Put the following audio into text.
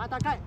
啊大概